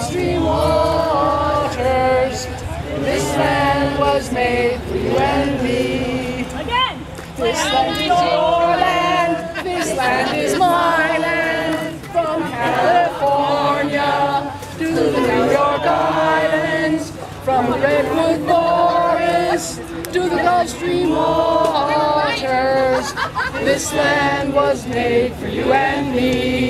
stream waters. This land was made for you and me. Again. This land is your land. This land is my land. From California to the New York Islands, from the redwood forest to the Gulf Stream waters. This land was made for you and me.